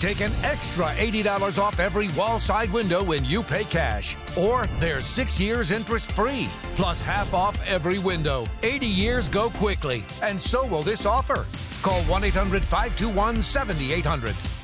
Take an extra $80 off every Wallside window when you pay cash. Or there's six years interest free, plus half off every window. 80 years go quickly, and so will this offer. Call 1 800 521 7800.